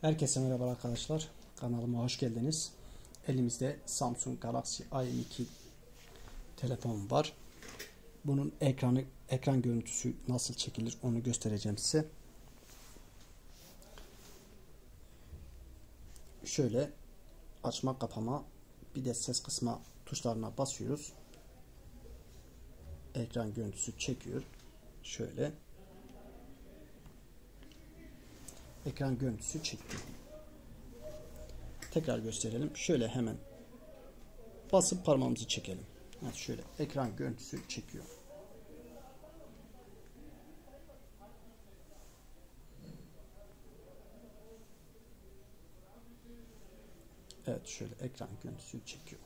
Herkese merhaba arkadaşlar. Kanalıma hoş geldiniz. Elimizde Samsung Galaxy A22 telefon var. Bunun ekranı ekran görüntüsü nasıl çekilir onu göstereceğim size. Şöyle açma kapama bir de ses kısma tuşlarına basıyoruz. Ekran görüntüsü çekiyor. Şöyle ekran görüntüsü çekti. Tekrar gösterelim. Şöyle hemen basıp parmağımızı çekelim. Evet şöyle ekran görüntüsü çekiyor. Evet şöyle ekran görüntüsü çekiyor.